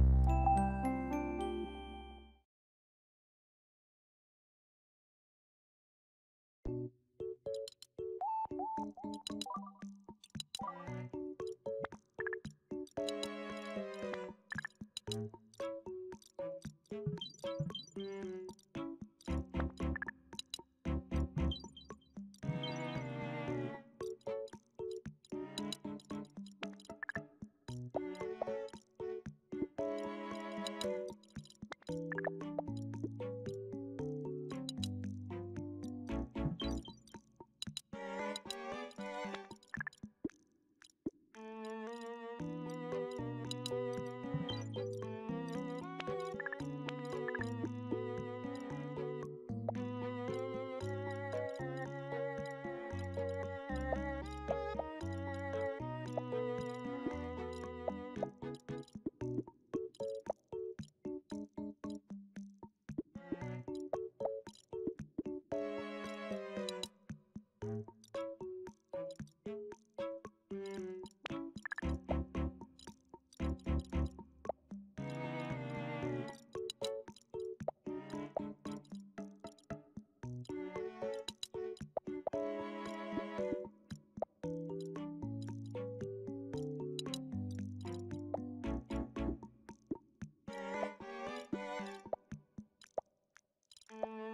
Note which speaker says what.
Speaker 1: you Mm-hmm.